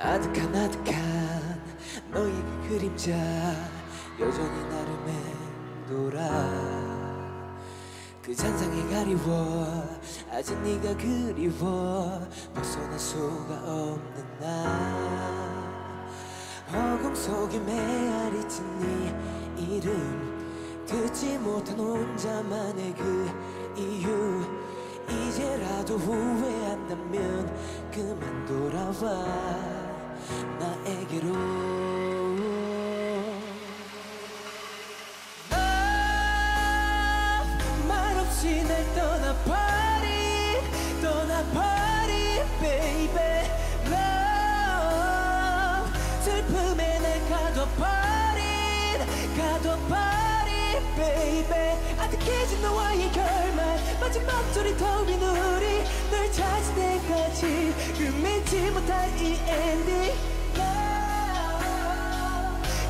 아득한 아득한 너의 그 그림자. 여전히 나를 맴돌아 그 잔상이 가리워. 아직 네가 그리워. 벗어날 수가 없는 나. 허공 속에 메아리 친 네 이름. 듣지 못한 혼자만의 그 이유. 이제라도 후회한다면 그만 돌아와 나에게로. 너 말없이 날 떠나버린 떠나버린 baby. Love 슬픔에 날 가둬버린 가둬버린 baby. 아득해진 너와의 결말 마지막 소리 터 끝맺지 못할 이 엔딩.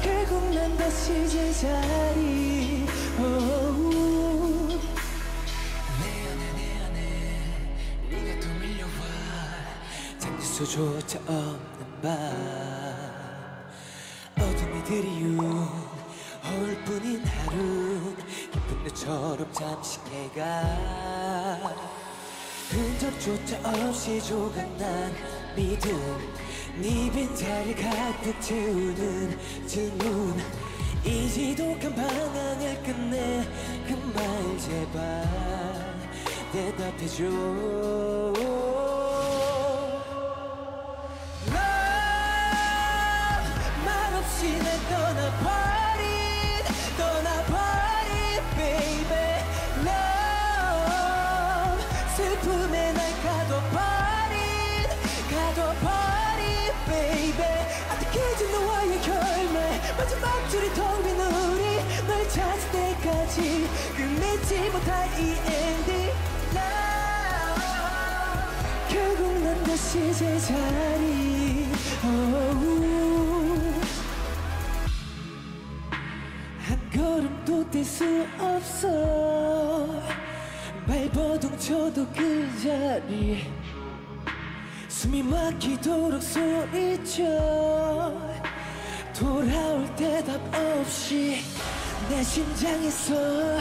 결국 난 다시 제자리. oh. 내 안에 내 안에 네가 또 밀려와. 잠들 수조차 없는 밤. 어둠이 드리운 허울 뿐인 하루. 깊은 눈처럼 잠시 해가 흔적조차 없이 조각난 믿음. 네 빈자리 가득 채우는 질문 이 지독한 방황을 끝내 그 말 제발 대답해줘 아득해진 너와의 결말. 마지막 줄이 텅빈 우리 널 찾을 때까지 끝내지 못할 이 엔딩 Love 결국 난 다시 제자리. oh. 한 걸음도 뗄 수 없어. 발버둥 쳐도 그 자리 숨이 막히도록 소리쳐 돌아올 대답 없이 내 심장에서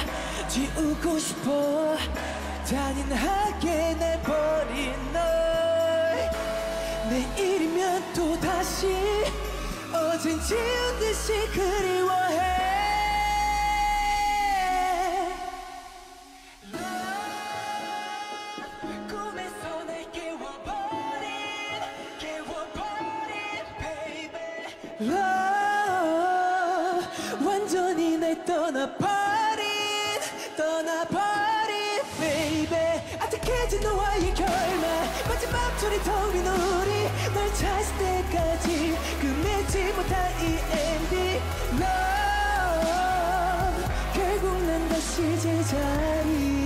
지우고 싶어 잔인하게 내버린 널. 내일이면 또 다시 어젠 지운 듯이 그리워 love 완전히 날 떠나버린 떠나버린 baby. 아득해진 너와의 결말. 마지막 줄이 텅빈 우리 널 찾을 때까지 끝내지 못할 이 엔딩 love 결국 난 다시 제자리